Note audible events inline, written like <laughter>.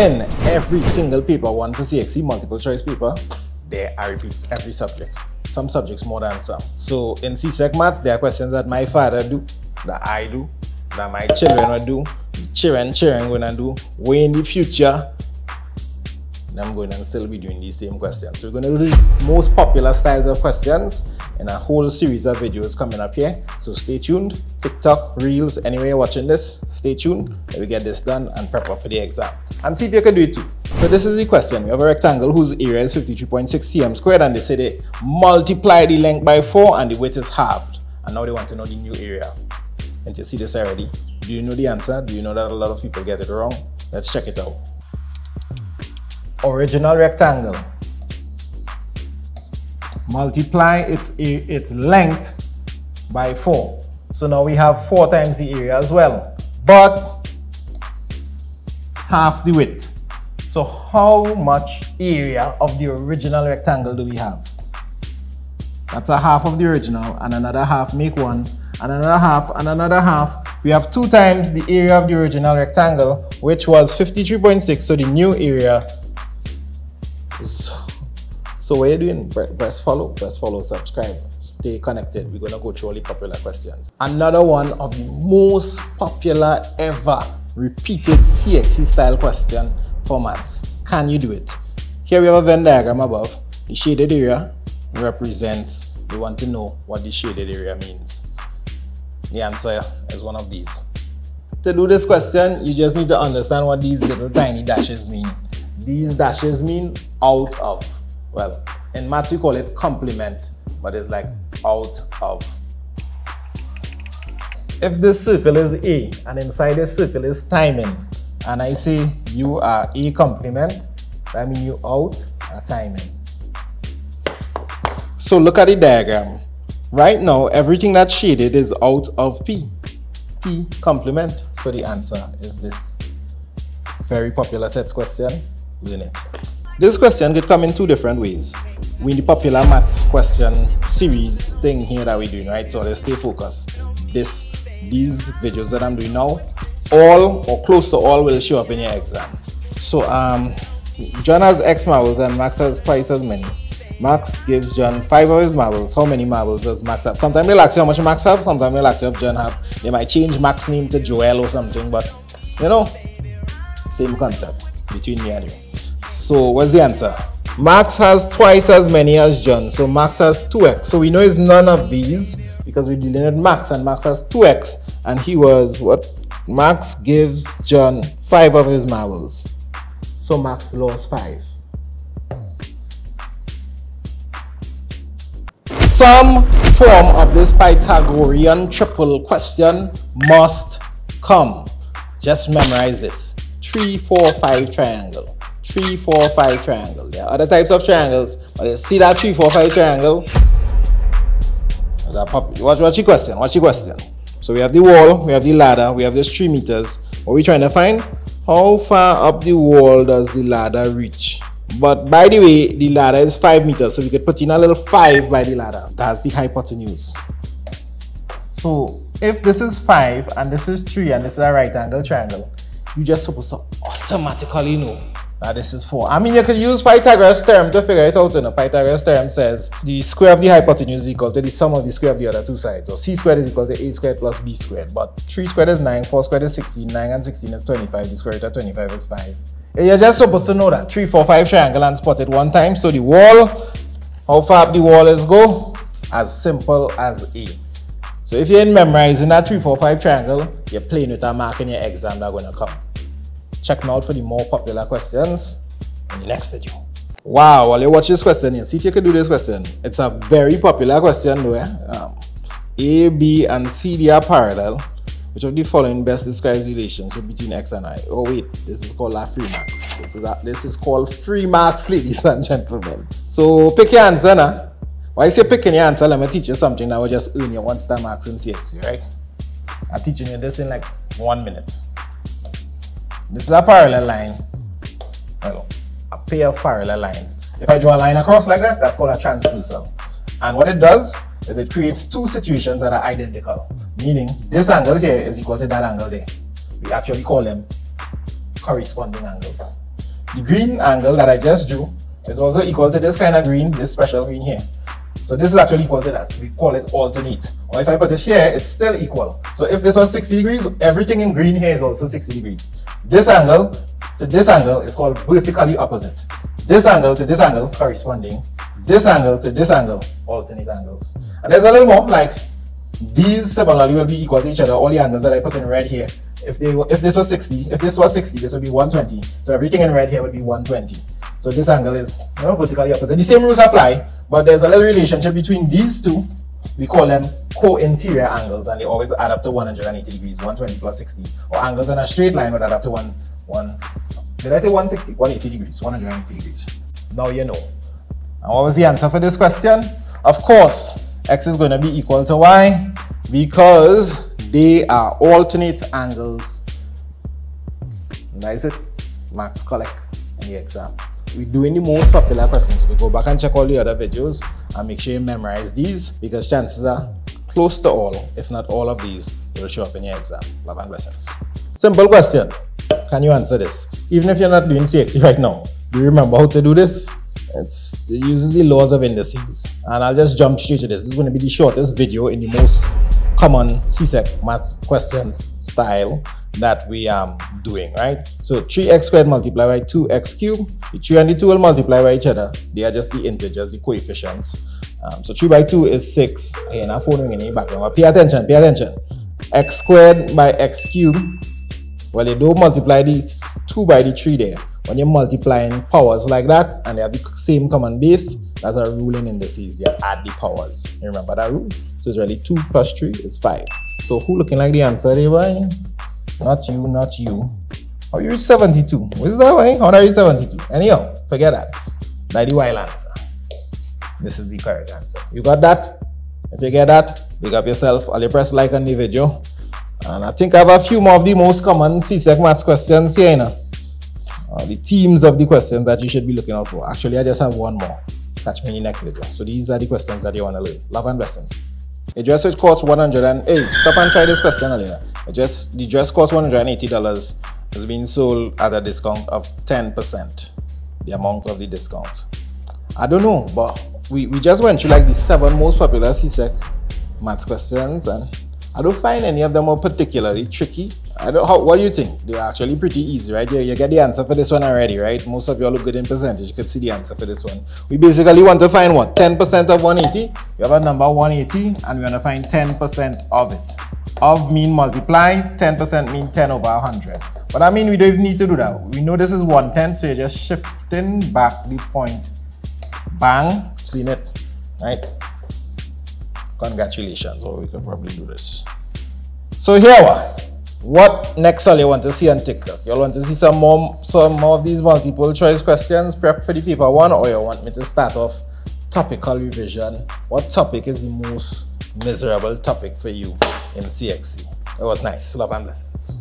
in every single paper, one for CXC multiple choice paper, there are repeats every subject. Some subjects more than some. So in CSEC maths, there are questions that my father do, that I do, that my children will do, the children children gonna do, way in the future, I'm going to still be doing these same questions. So we're going to do the most popular styles of questions in a whole series of videos coming up here. So stay tuned. TikTok, Reels, anyway you're watching this, stay tuned. Let me get this done and prep up for the exam. And see if you can do it too. So this is the question. We have a rectangle whose area is 53.6 cm squared and they say they multiply the length by 4 and the width is halved. And now they want to know the new area. And you see this already? Do you know the answer? Do you know that a lot of people get it wrong? Let's check it out original rectangle. Multiply its, its length by 4. So now we have 4 times the area as well. But half the width. So how much area of the original rectangle do we have? That's a half of the original and another half make one and another half and another half. We have two times the area of the original rectangle which was 53.6 so the new area so, so what you're doing, press follow, press follow, subscribe, stay connected. We're gonna go through all the popular questions. Another one of the most popular ever repeated CXC style question formats. Can you do it? Here we have a Venn diagram above. The shaded area represents, we want to know what the shaded area means. The answer is one of these. To do this question, you just need to understand what these little tiny dashes mean. These dashes mean out of. Well, in maths we call it complement, but it's like out of. If this circle is A and inside this circle is timing, and I say you are A complement, that means you out are timing. So look at the diagram. Right now, everything that's shaded is out of P. P complement. So the answer is this. Very popular sets question unit. This question could come in two different ways. We in the popular maths question series thing here that we're doing, right? So let's stay focused. This, these videos that I'm doing now, all or close to all will show up in your exam. So um, John has X marbles and Max has twice as many. Max gives John five of his marbles. How many marbles does Max have? Sometimes they'll ask you how much Max have, sometimes they'll ask you John have. They might change Max's name to Joel or something, but you know, same concept between me and you. So what's the answer? Max has twice as many as John. So Max has 2x. So we know it's none of these because dealing with Max and Max has 2x. And he was what? Max gives John 5 of his marbles. So Max lost 5. Some form of this Pythagorean triple question must come. Just memorize this. 3, 4, 5 triangle three, four, five triangle. There are other types of triangles, but you see that three, four, five triangle. Watch, watch your question. Watch your question. So we have the wall, we have the ladder, we have this three meters. What we trying to find? How far up the wall does the ladder reach? But by the way, the ladder is five meters, so we could put in a little five by the ladder. That's the hypotenuse. So if this is five and this is three and this is a right angle triangle, you're just supposed to automatically know now this is 4. I mean, you could use Pythagoras theorem to figure it out. You know? Pythagoras theorem says the square of the hypotenuse is equal to the sum of the square of the other two sides. So c squared is equal to a squared plus b squared. But 3 squared is 9, 4 squared is 16, 9 and 16 is 25. The square root of 25 is 5. You're just supposed to know that. 3, 4, 5 triangle and spot it one time. So the wall, how far up the wall is go? As simple as A. So if you're in memorizing that 3, 4, 5 triangle, you're playing with a mark in your exam that's going to come. Check me out for the more popular questions in the next video. Wow, while you watch this question here, see if you can do this question. It's a very popular question though. Eh? Um, a, B, and C they are parallel. Which of the following best describes the relationship between X and Y? Oh wait, this is called a free max. This is a, this is called free max, <laughs> ladies and gentlemen. So pick your answer now. Why is you picking your answer? Let me teach you something that will just earn you one star marks in CXC, right? I'm teaching you this in like one minute. This is a parallel line. Well, a pair of parallel lines. If I draw a line across like that, that's called a transversal. And what it does is it creates two situations that are identical. Meaning this angle here is equal to that angle there. We actually call them corresponding angles. the green angle that I just drew is also equal to this kind of green, this special green here. So this is actually equal to that. We call it alternate. Or if I put it here, it's still equal. So if this was 60 degrees, everything in green here is also 60 degrees. This angle to this angle is called vertically opposite. This angle to this angle corresponding. This angle to this angle, alternate angles. And there's a little more like these similarly will be equal to each other. All the angles that I put in red here. If they if this was 60, if this was 60, this would be 120. So everything in red here would be 120. So this angle is you know, vertically opposite. The same rules apply, but there's a little relationship between these two. We call them co-interior angles, and they always add up to 180 degrees, 120 plus 60. Or angles in a straight line would add up to one, one. Did I say 160? 180 degrees, 180 degrees. Now you know. And what was the answer for this question? Of course, x is going to be equal to y because they are alternate angles. And that is it. Max collect in the exam we're doing the most popular questions. We go back and check all the other videos and make sure you memorize these because chances are close to all, if not all of these, will show up in your exam. Love and blessings. Simple question. Can you answer this? Even if you're not doing CXC right now, do you remember how to do this? It's, it uses the laws of indices. And I'll just jump straight to this. This is going to be the shortest video in the most common CSEC maths questions style that we are doing, right? So 3x squared multiplied by 2x cubed. The 3 and the 2 will multiply by each other. They are just the integers, the coefficients. Um, so 3 by 2 is 6. Hey, phone in the background. Pay attention, pay attention. x squared by x cubed. Well, you don't multiply the 2 by the 3 there. When you're multiplying powers like that and they have the same common base, that's a rule in indices. You add the powers. You remember that rule? So it's really 2 plus 3 is 5. So who looking like the answer there, boy? Not you, not you. Oh, you reach 72. What's that way? How are you 72? Anyhow, forget that. That's the wild answer. This is the correct answer. You got that? If you get that, big up yourself. I'll press like on the video. And I think I have a few more of the most common CSEC maths questions here, you know. Uh, the themes of the questions that you should be looking out for. Actually, I just have one more. Catch me in the next video. So these are the questions that you want to learn. Love and blessings. A dress which costs 108. Stop and try this question earlier. Just the dress costs $180 is being sold at a discount of 10%. The amount of the discount. I don't know, but we, we just went through like the seven most popular CSEC math questions and I don't find any of them are particularly tricky. I don't how what do you think? They're actually pretty easy, right? You, you get the answer for this one already, right? Most of you all look good in percentage. You could see the answer for this one. We basically want to find what? 10% of 180. We have a number 180 and we want to find 10% of it. Of mean multiply, 10% mean 10 over 100. But I mean, we don't even need to do that. We know this is 110, so you're just shifting back the point. Bang, seen it, right? Congratulations, or we could probably do this. So here what? What next all you want to see on TikTok? You want to see some more some more of these multiple choice questions prep for the paper one or you want me to start off topical revision? What topic is the most miserable topic for you in CXC? It was nice. Love and blessings.